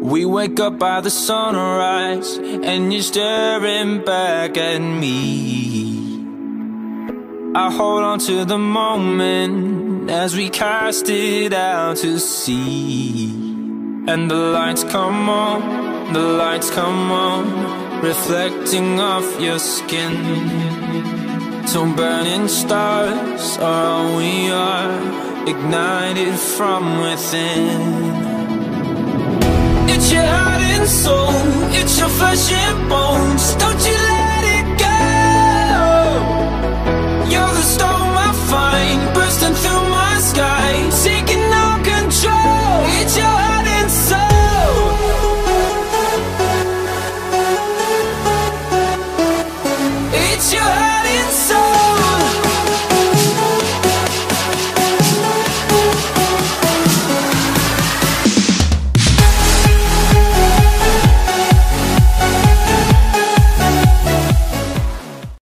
We wake up by the sunrise And you're staring back at me. I hold on to the moment As we cast it out to sea. And the lights come on, the lights come on Reflecting off your skin. So burning stars are all we are Ignited from within it's your heart and soul. It's your flesh and bones. Don't you let it go. You're the storm I find Bursting through my sky Taking no control. It's your heart and soul. It's your heart.